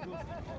Thank you.